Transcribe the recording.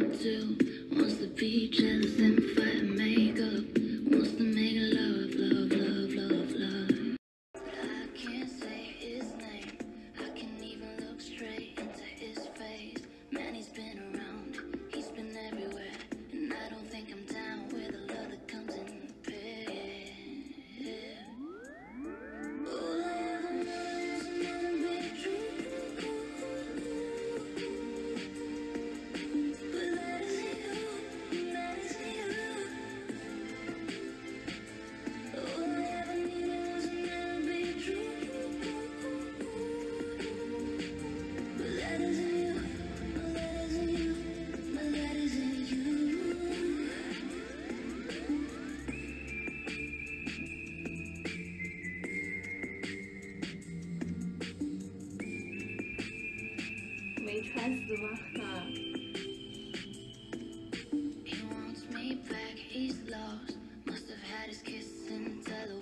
want to. Wants the beach, and fire, mate. Hasbuha. He wants me back, he's lost. Must have had his kiss and tell